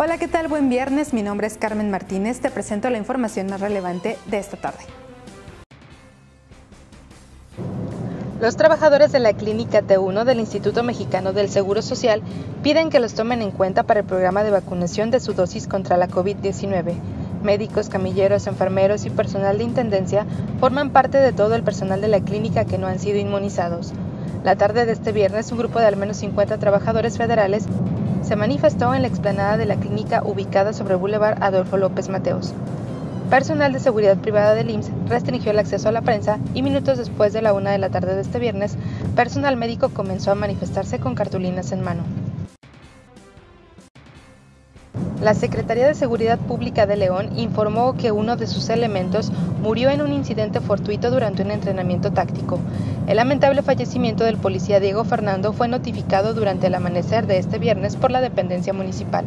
Hola, ¿qué tal? Buen viernes. Mi nombre es Carmen Martínez. Te presento la información más relevante de esta tarde. Los trabajadores de la clínica T1 del Instituto Mexicano del Seguro Social piden que los tomen en cuenta para el programa de vacunación de su dosis contra la COVID-19. Médicos, camilleros, enfermeros y personal de intendencia forman parte de todo el personal de la clínica que no han sido inmunizados. La tarde de este viernes, un grupo de al menos 50 trabajadores federales se manifestó en la explanada de la clínica ubicada sobre Boulevard Adolfo López Mateos. Personal de seguridad privada del IMSS restringió el acceso a la prensa y minutos después de la una de la tarde de este viernes, personal médico comenzó a manifestarse con cartulinas en mano. La Secretaría de Seguridad Pública de León informó que uno de sus elementos murió en un incidente fortuito durante un entrenamiento táctico. El lamentable fallecimiento del policía Diego Fernando fue notificado durante el amanecer de este viernes por la dependencia municipal.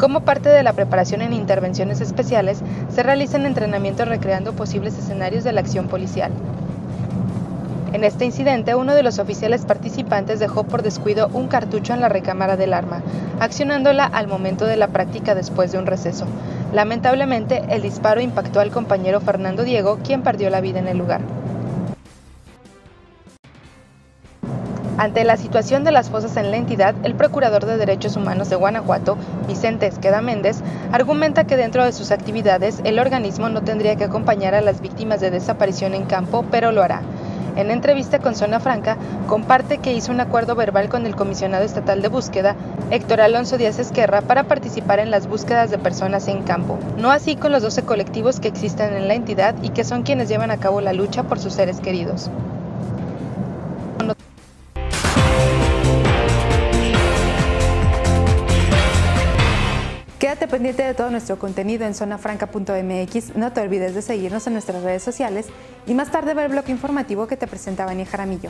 Como parte de la preparación en intervenciones especiales, se realizan entrenamientos recreando posibles escenarios de la acción policial. En este incidente, uno de los oficiales participantes dejó por descuido un cartucho en la recámara del arma, accionándola al momento de la práctica después de un receso. Lamentablemente, el disparo impactó al compañero Fernando Diego, quien perdió la vida en el lugar. Ante la situación de las fosas en la entidad, el Procurador de Derechos Humanos de Guanajuato, Vicente Esqueda Méndez, argumenta que dentro de sus actividades el organismo no tendría que acompañar a las víctimas de desaparición en campo, pero lo hará. En entrevista con Zona Franca, comparte que hizo un acuerdo verbal con el comisionado estatal de búsqueda, Héctor Alonso Díaz Esquerra, para participar en las búsquedas de personas en campo. No así con los 12 colectivos que existen en la entidad y que son quienes llevan a cabo la lucha por sus seres queridos. Pendiente de todo nuestro contenido en zonafranca.mx. No te olvides de seguirnos en nuestras redes sociales y más tarde ver el bloque informativo que te presenta Bani Jaramillo.